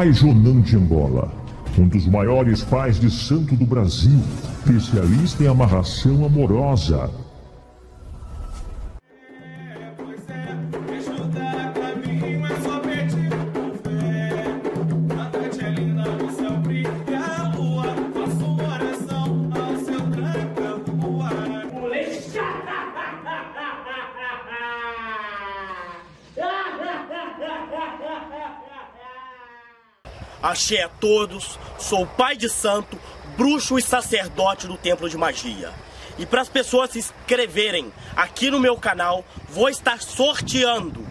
Pai Jonan de Angola, um dos maiores pais de santo do Brasil, especialista em amarração amorosa. Axé a todos, sou pai de santo, bruxo e sacerdote do templo de magia. E para as pessoas se inscreverem aqui no meu canal, vou estar sorteando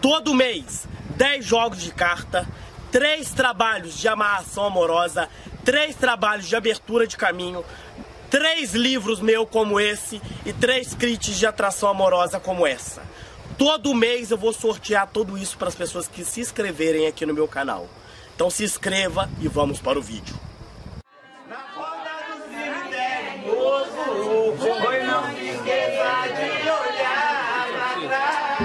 todo mês 10 jogos de carta, 3 trabalhos de amarração amorosa, 3 trabalhos de abertura de caminho, 3 livros meu como esse e 3 kits de atração amorosa como essa. Todo mês eu vou sortear tudo isso para as pessoas que se inscreverem aqui no meu canal. Então se inscreva e vamos para o vídeo. Na porta do cemitério, moço, foi não se esqueça de olhar pra trás.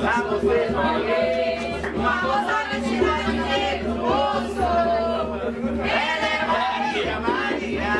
Pra você morrer, uma moça vestida de negro, moço. Ela é Maria, Maria.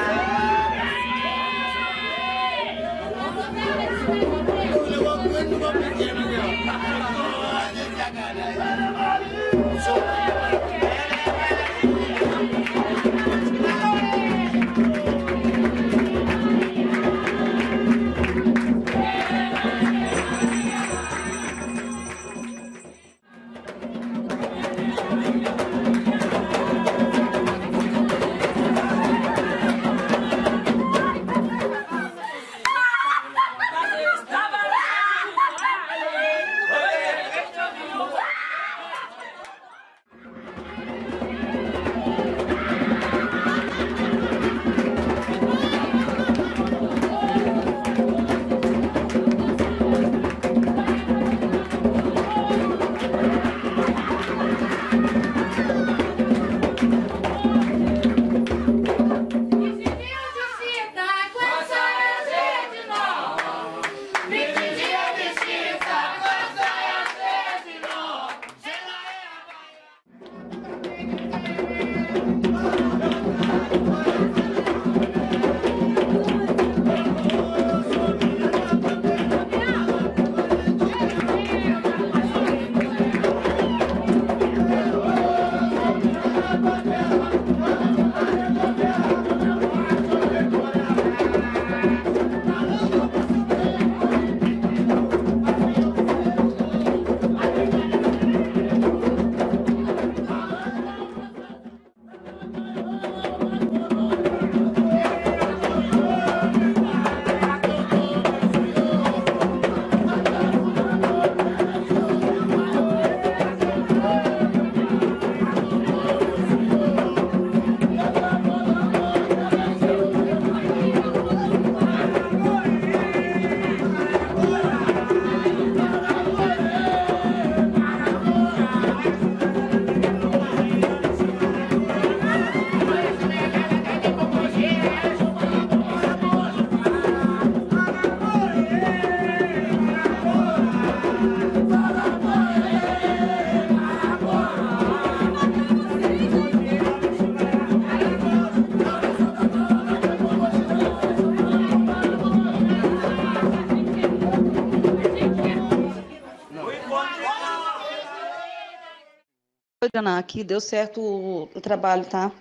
Oi, Jana, aqui deu certo o, o trabalho, tá?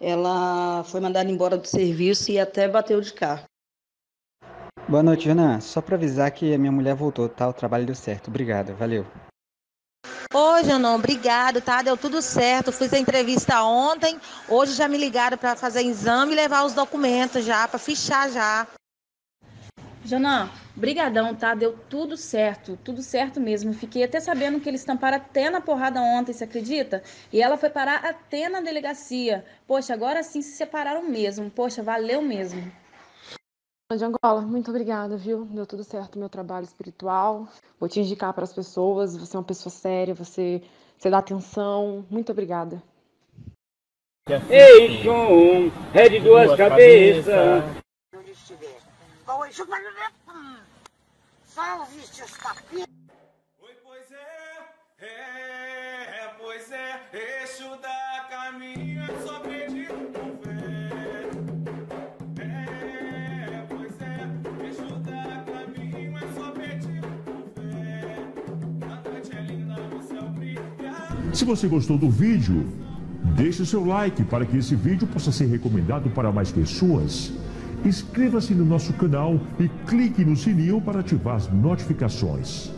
Ela foi mandada embora do serviço e até bateu de carro. Boa noite, Jana. Só pra avisar que a minha mulher voltou, tá? O trabalho deu certo. Obrigado, valeu. Oi, Janão, obrigado, tá? Deu tudo certo. Fiz a entrevista ontem. Hoje já me ligaram para fazer exame e levar os documentos já, para fichar já. Janã, brigadão, tá? Deu tudo certo, tudo certo mesmo. Fiquei até sabendo que eles tamparam até na porrada ontem, você acredita? E ela foi parar até na delegacia. Poxa, agora sim se separaram mesmo. Poxa, valeu mesmo. De Angola, muito obrigada, viu? Deu tudo certo no meu trabalho espiritual. Vou te indicar para as pessoas. Você é uma pessoa séria, você, você dá atenção. Muito obrigada. Ei, Xum, é de duas cabeças. Salve seus cabelos. Oi, pois é, é, pois é, Eixo da caminho é só pedir com fé. É, pois é. Eixo da caminho é só pedir com fé. A noite é linda, o céu brilha. Se você gostou do vídeo, deixe seu like para que esse vídeo possa ser recomendado para mais pessoas. Inscreva-se no nosso canal e clique no sininho para ativar as notificações.